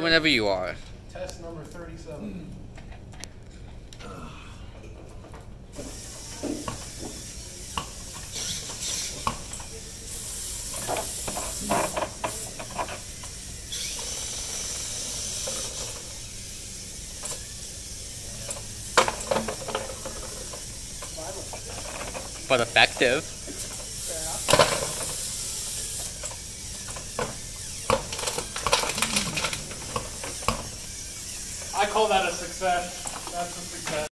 Whenever you are. Test number 37. Hmm. But effective. I call that a success. That's a success.